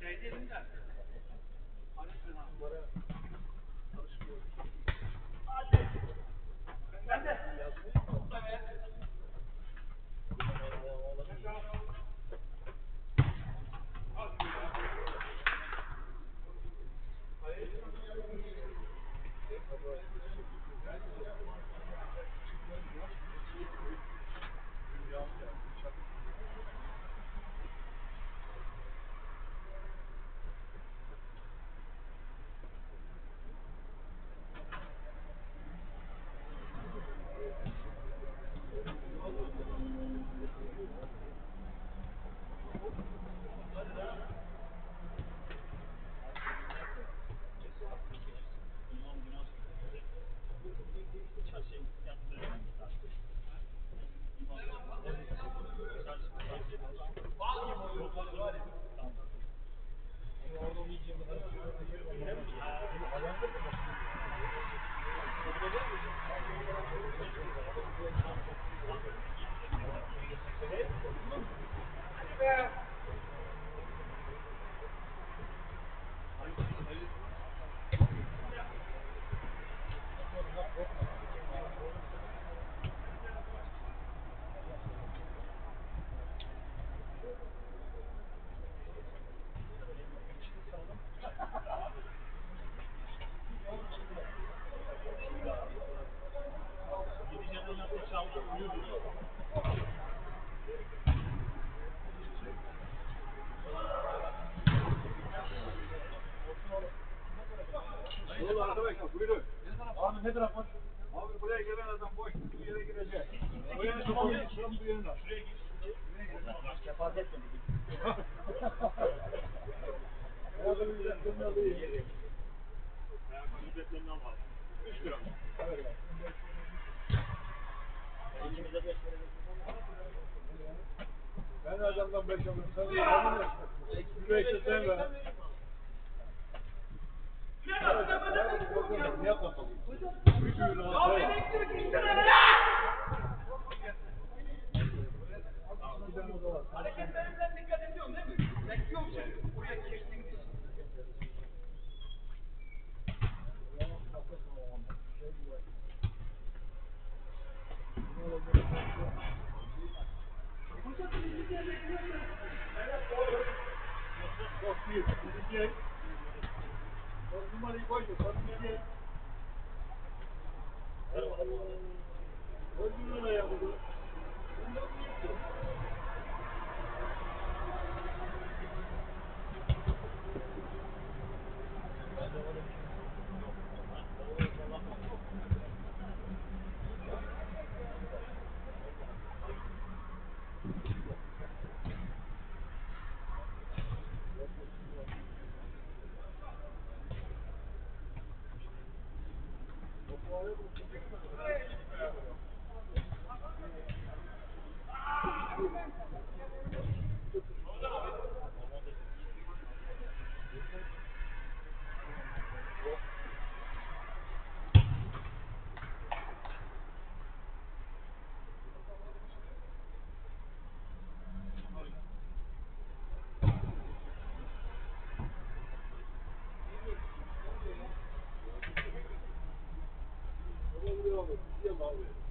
Kendi elimden. Anlatın abi. 이렇게 우리를 연산하고 하는 헤드라고 numarayı koyuyor. Öldürün ya bunu. Bunu da always.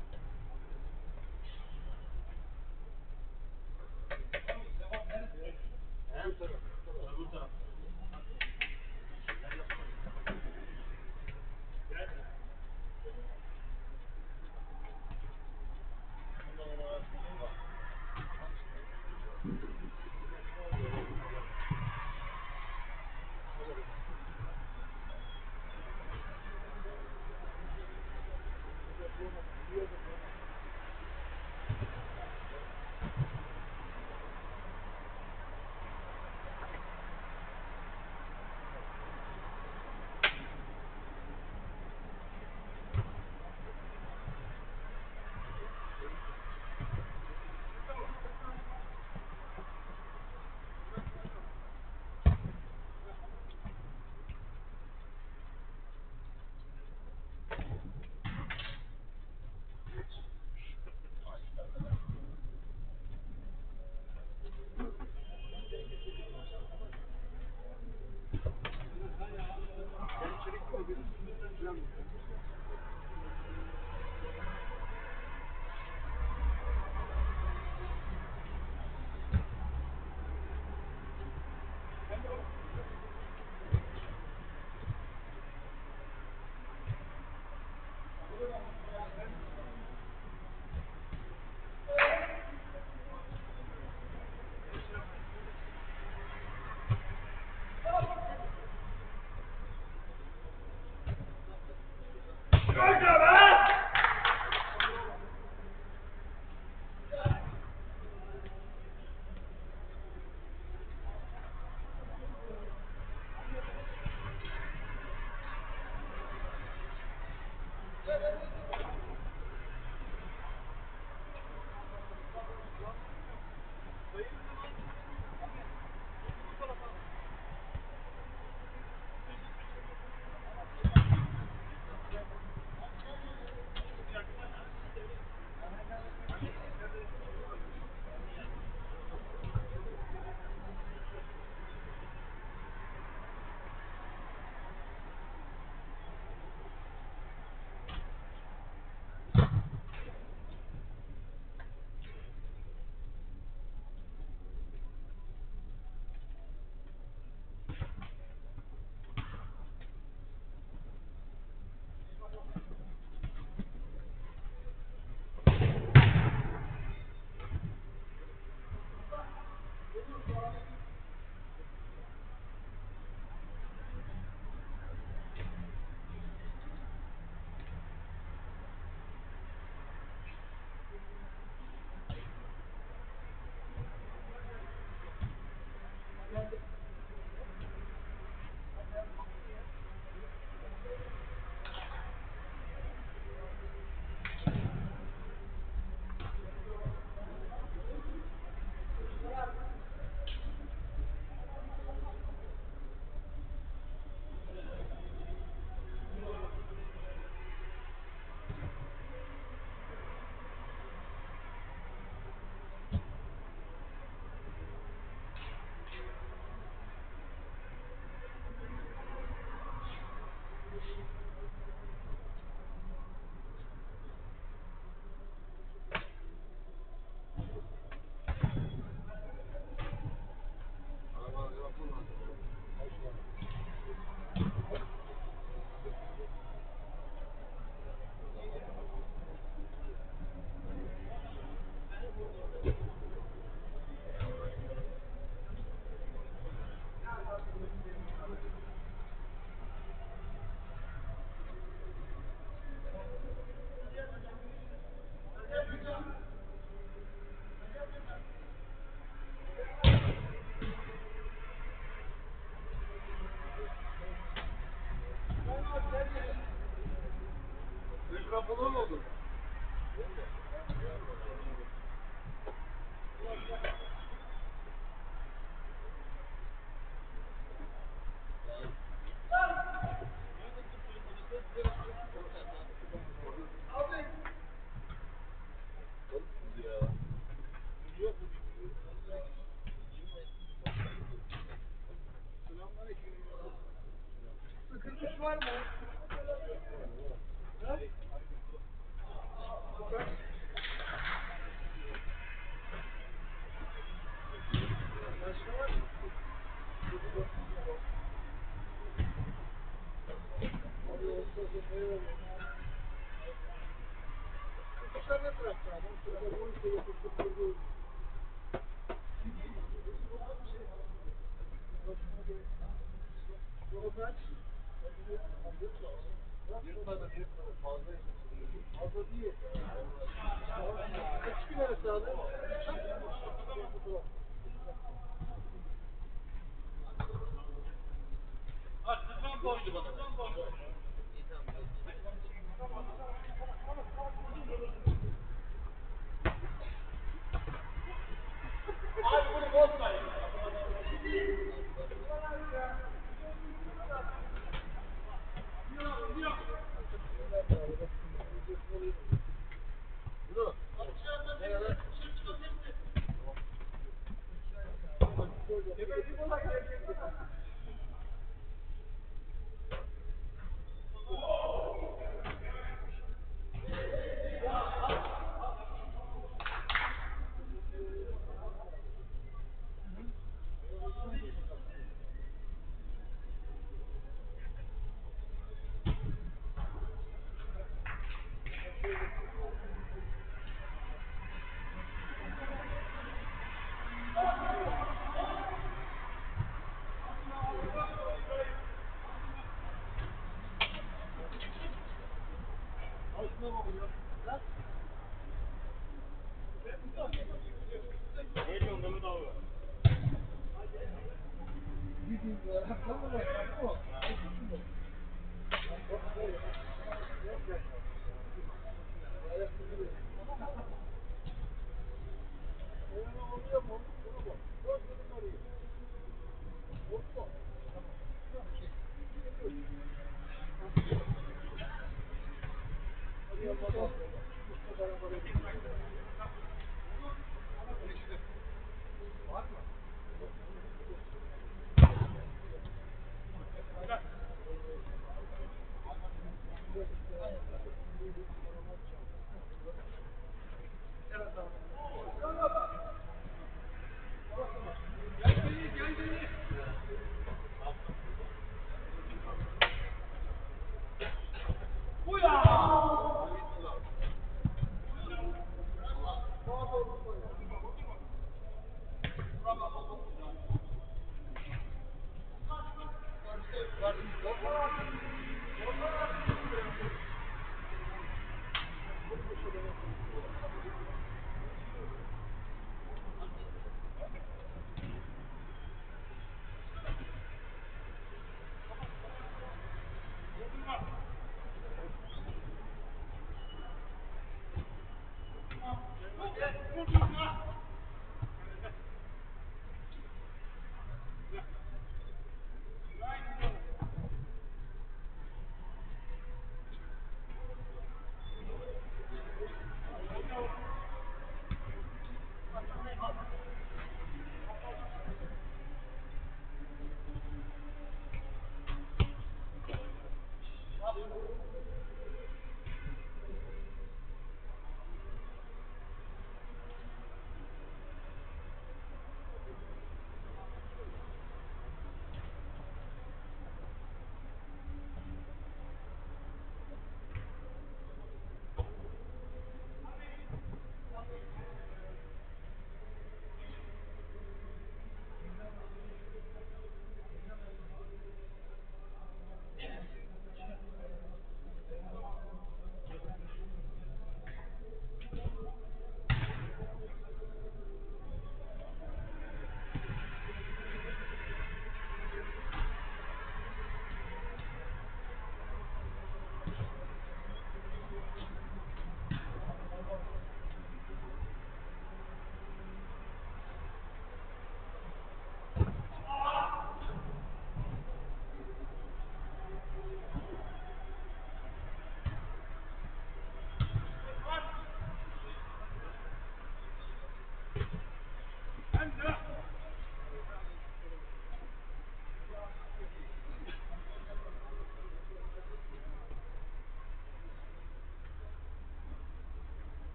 Kapalı mı Ne Thank you.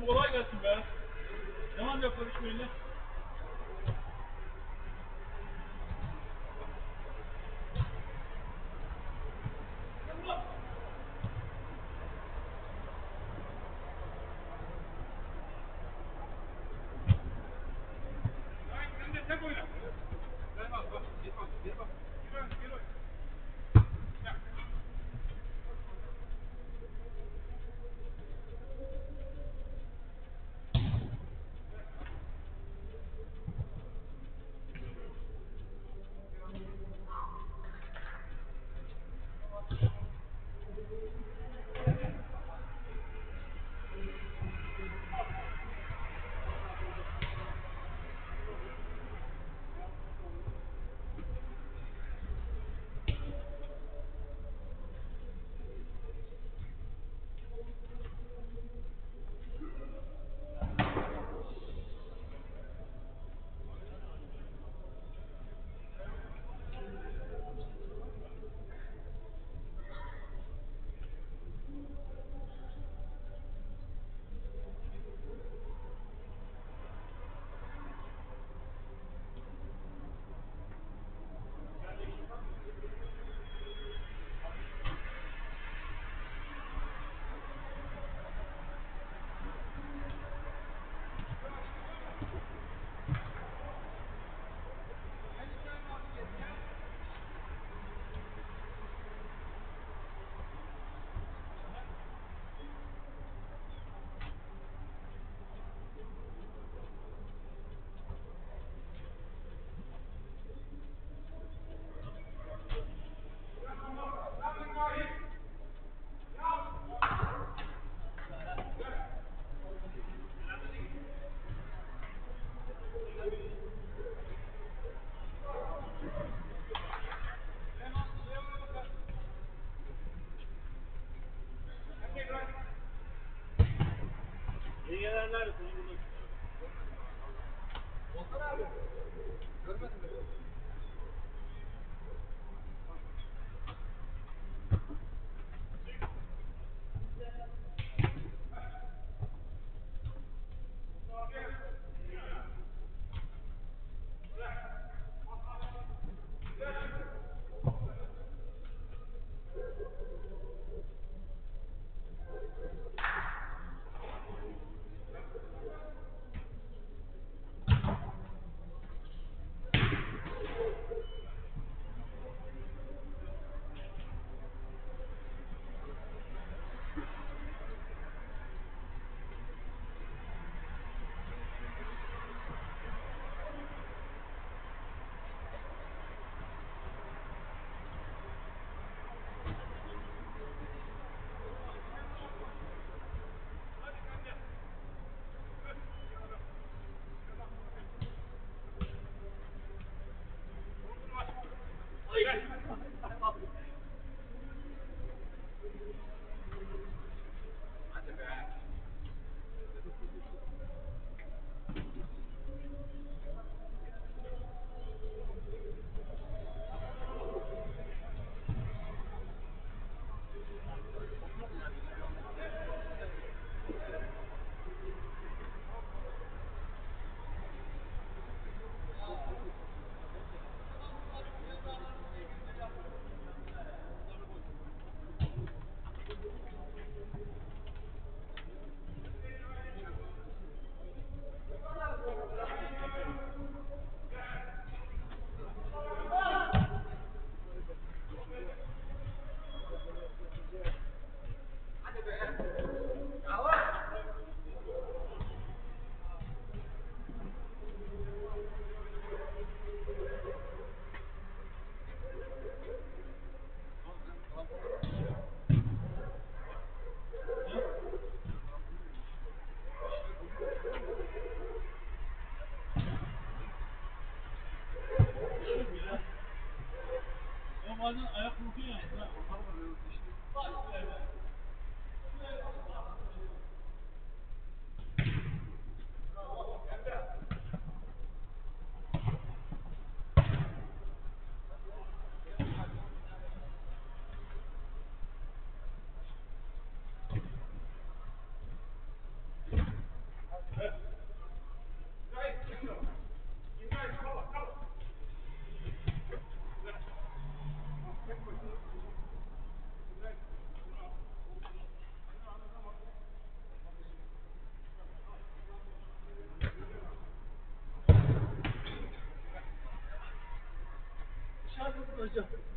Kolay gelsin be. Devam yap görüşmeyle. bazen ayak korkuyor yani. Bak, evet. Let's go.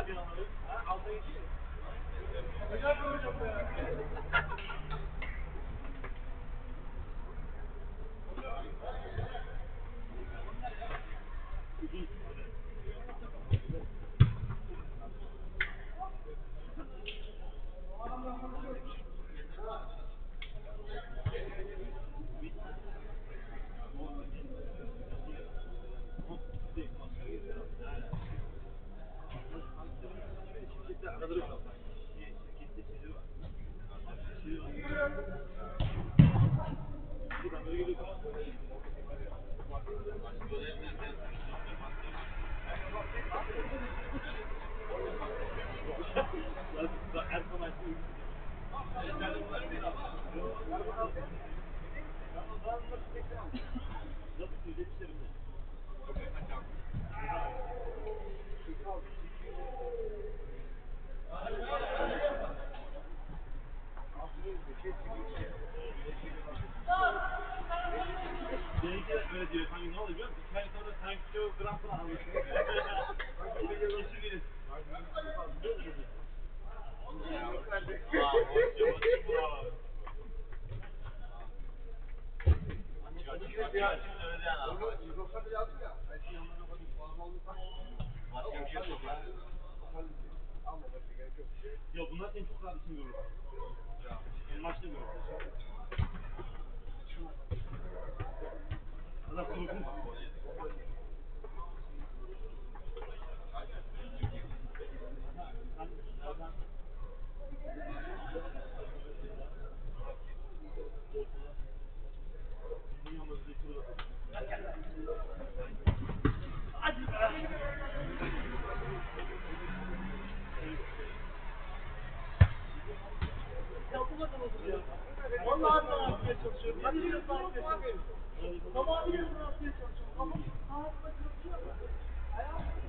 Sen ne yapıyorsun abi? Ha? Alta geçiyor. Benimki pra falar. Tamamıyla bırakmaya çalışıyorum. Kafamı sağa kırılıyor. Hayatım